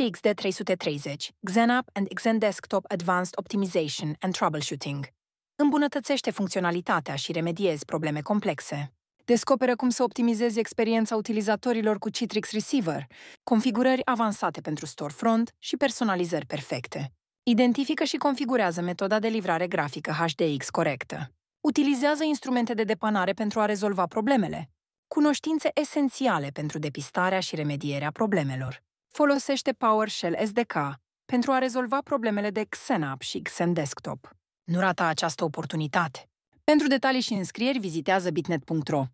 și XD330, XenApp and XenDesktop Advanced Optimization and Troubleshooting. Îmbunătățește funcționalitatea și remediezi probleme complexe. Descoperă cum să optimizezi experiența utilizatorilor cu Citrix Receiver, configurări avansate pentru storefront și personalizări perfecte. Identifică și configurează metoda de livrare grafică HDX corectă. Utilizează instrumente de depanare pentru a rezolva problemele. Cunoștințe esențiale pentru depistarea și remedierea problemelor. Folosește PowerShell SDK pentru a rezolva problemele de XenApp și XenDesktop. Nu rata această oportunitate. Pentru detalii și înscrieri, vizitează bitnet.ro.